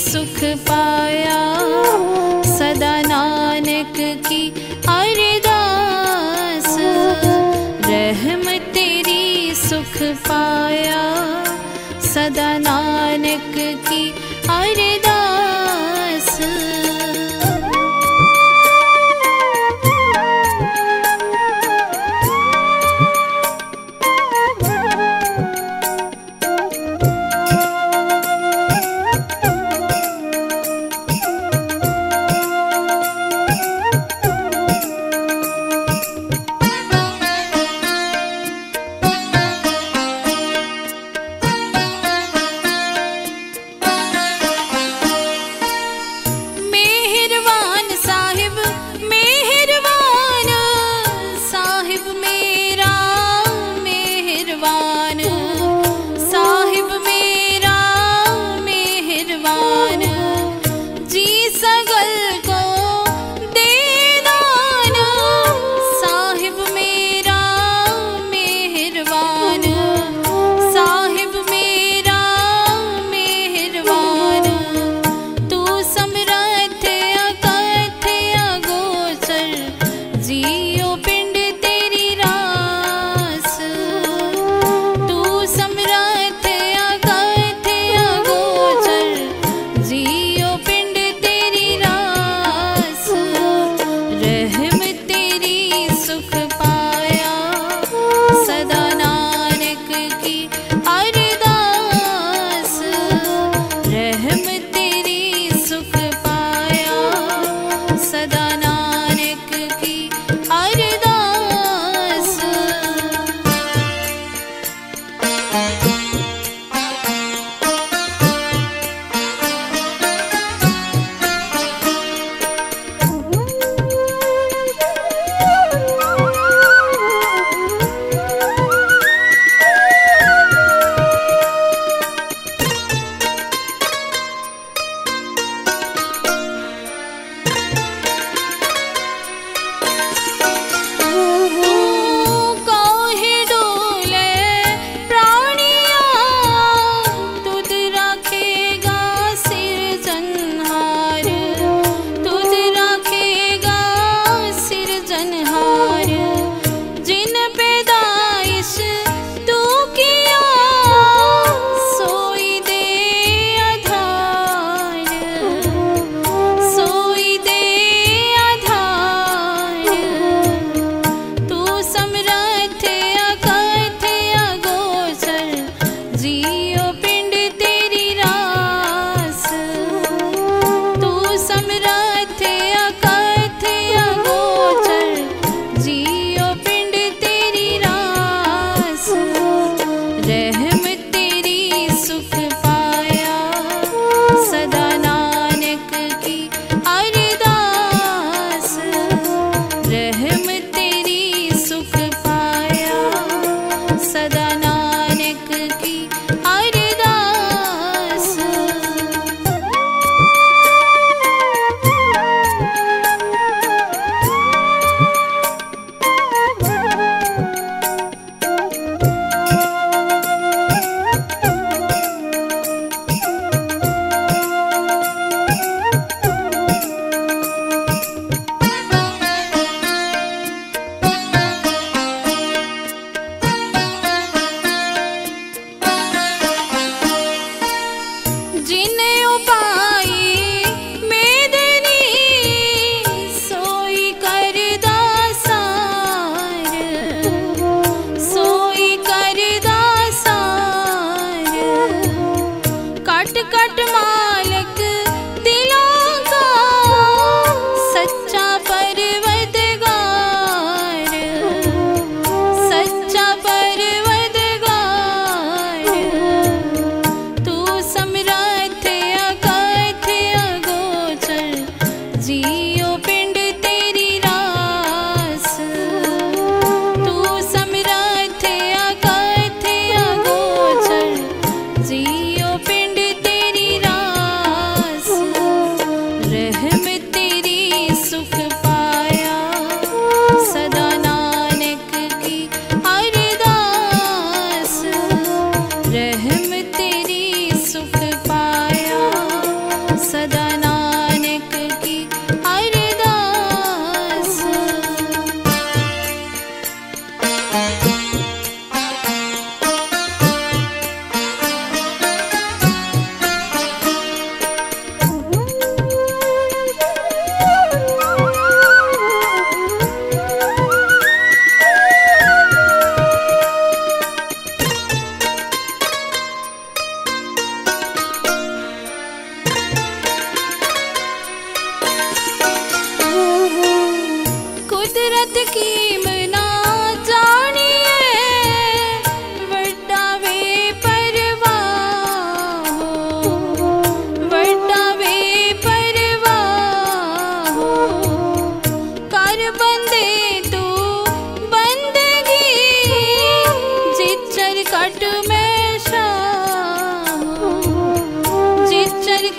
सुख पाया। सदा नानक की अरदास। रहम तेरी सुख पाया। सदा नानक की अरदास। you be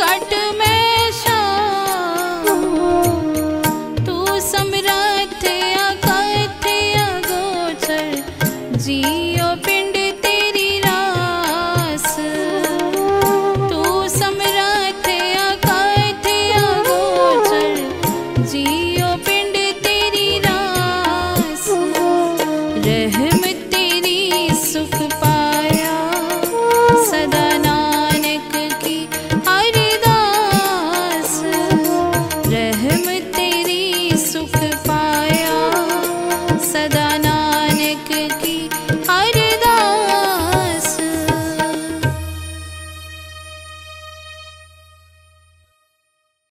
कट में